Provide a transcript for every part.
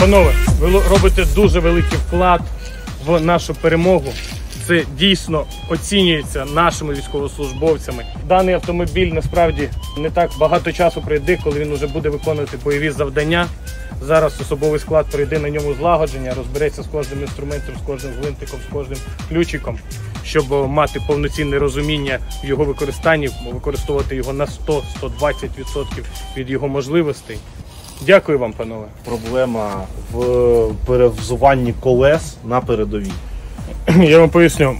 Панове, ви робите дуже великий вклад в нашу перемогу. Це дійсно оцінюється нашими військовослужбовцями. Даний автомобіль насправді не так багато часу пройде, коли він вже буде виконувати бойові завдання. Зараз особовий склад пройде на ньому злагодження, розбереться з кожним інструментом, з кожним гвинтиком, з кожним ключиком, щоб мати повноцінне розуміння в його використанні, використовувати його на 100-120% від його можливостей. Дякую вам, панове. Проблема в перевзуванні колес на передовій. Я вам поясню.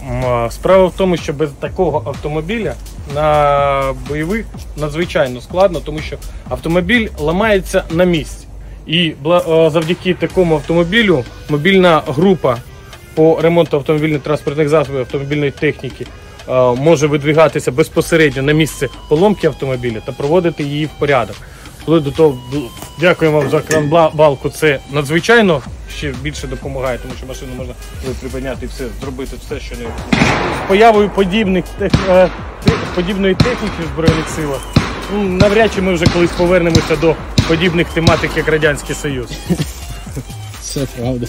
Справа в тому, що без такого автомобіля на бойових надзвичайно складно, тому що автомобіль ламається на місці. І завдяки такому автомобілю мобільна група по ремонту автомобільних транспортних засобів автомобільної техніки може видвигатися безпосередньо на місце поломки автомобіля та проводити її в порядок. До того, дякую вам за кранбалку. Це надзвичайно ще більше допомагає, тому що машину можна припиняти і все зробити все, що не З появою подібних е, подібної техніки в збройних силах. ну, Навряд чи ми вже колись повернемося до подібних тематик, як Радянський Союз. Це правда.